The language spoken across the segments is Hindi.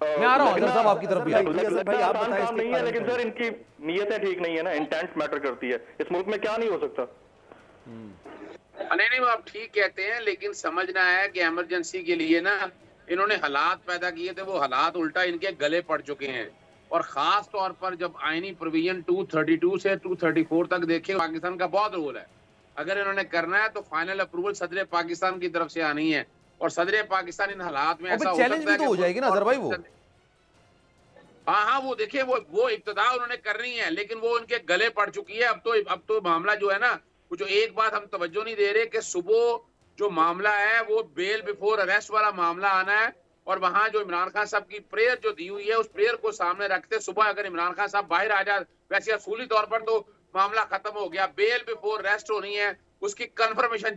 मैं आ रहा हूँ साहब आपकी तरफ़ भी भाई आप बताएँ नहीं है लेकिन सर इनकी नीयतें ठीक नहीं है ना इंटेंट मैटर करती है। इस मुल्क में क्या नहीं हो सकता? नहीं नहीं आप ठीक कहते हैं लेकिन समझना है कि इमरजेंसी के लिए ना इन्होंने हालात पैदा किए थे वो हालात उल्टा इनके गले पड़ चुके हैं। और खास तौर पर जब आईनी प्रोविज़न 232 से 234 तक देखें पाकिस्तान का बहुत रोल है। अगर इन्होंने करना है तो फाइनल अप्रूवल सदर पाकिस्तान की तरफ़ से आनी है। और सदर पाकिस्तान इन हालात में ऐसा हो सकता है तो हो जाएगी ना भाई वो। हाँ हाँ वो देखिए वो वो इब्तदा उन्होंने करनी है लेकिन वो उनके गले पड़ चुकी है। अब तो अब तो मामला जो है ना वो जो एक बात हम तवज्जो नहीं दे रहे कि सुबह जो मामला है वो बेल बिफोर अरेस्ट वाला मामला आना है और वहाँ जो इमरान खान साहब की प्रेयर जो दी हुई है उस प्रेयर को सामने रखते सुबह अगर इमरान खान साहब बाहर आ जाए वैसे असूली तौर पर तो मामला खत्म हो गया। बेल बिफोर रेस्ट होनी है उसकी कंफर्मेशन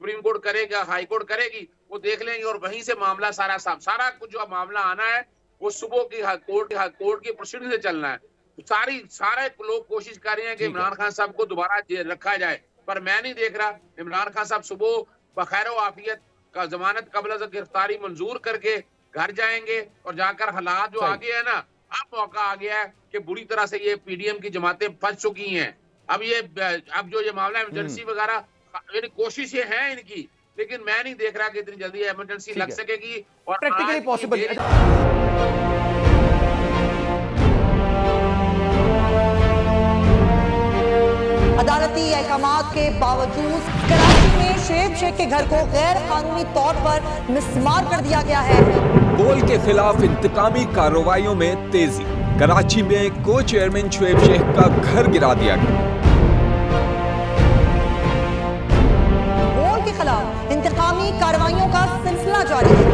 सुप्रीम कोर्ट करेगा हाई कोर्ट करेगी वो देख लेंगे और वहीं से मामला सारा साफ़। सारा कुछ जो मामला आना है वो सुबह की कोर्ट कोर्ट की प्रोसीडिंग से चलना है। तो सारी सारे लोग कोशिश कर रहे हैं कि इमरान खान साहब को दोबारा रखा जाए पर मैं नहीं देख रहा। इमरान खान साहब सुबह बखैर आफियत का जमानत कबल गिरफ्तारी मंजूर करके घर जाएँगे और जाकर हालात जो आगे है ना अब मौका आ गया है कि बुरी तरह से ये पीडीएम की जमातें फंस चुकी हैं। अब ये अब जो ये मामला इमरजेंसी हम्म। वगैरह कोशिशें हैं इनकी लेकिन मैं नहीं देख रहा कि इतनी जल्दी इमरजेंसी लग सकेगी और प्रैक्टिकली पॉसिबल अदालती अहकाम के बावजूद कराची में शेख शेख के घर को गैर कानूनी तौर पर मिसमार कर दिया गया है। बोल के खिलाफ इंतकामी कार्रवाइयों में तेज़ी कराची में को चेयरमैन शुएब शेख का घर गिरा दिया गया। इंतकामी कार्रवाइयों का सिलसिला जारी है।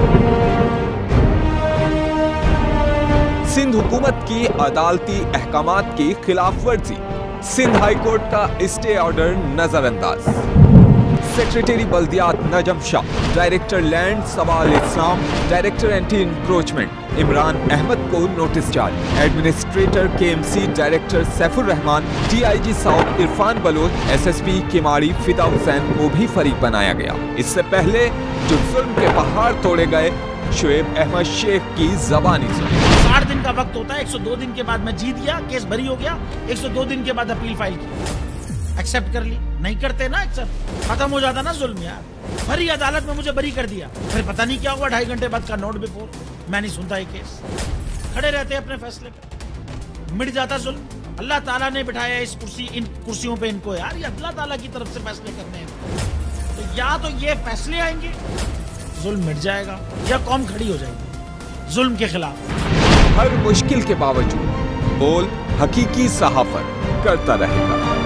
सिंध हुकूमत की अदालती अहकाम की खिलाफ वर्जी। सिंध हाईकोर्ट का स्टे ऑर्डर नजरअंदाज। Secretary बल्दियात Najam Shah director land Sawal Islam director anti encroachment Imran Ahmed को नोटिस जारी administrator KMC director Saifur Rahman DIG south Irfan Baloch SSP Keamari Fida Hussain को भी फरीक बनाया गया इससे पहले जो जुल्म के पहाड़ तोड़े गए शुएब अहमद शेख की जबानी सुनी साठ दिन का वक्त होता है 102 दिन के बाद मैं जीत गया, केस भरी हो गया 102 दिन के बाद अपील फ़ाइल की। एक्सेप्ट कर ली। नहीं करते ना एक्सेप्ट खत्म हो जाता ना जुल्म यार। भरी अदालत में मुझे बरी कर दिया। फिर पता नहीं क्या हुआ, ढाई घंटे बाद का नोट बिफोर मैं नहीं सुनता ये केस खड़े रहते अपने फैसले पर मिट जाता जुल्म। अल्लाह ताला ने बिठाया इस कुर्सी, इन कुर्सियों पे इनको यार। ये अल्लाह ताला की तरफ़ से फैसले करने हैं। तो या तो ये फैसले आएँगे, जुल्म मिट जाएगा, या कौम खड़ी हो जाएगी। जुल्म के खिलाफ। हर मुश्किल के बावजूद बोल हकीकी सहाफत करता रहेगा।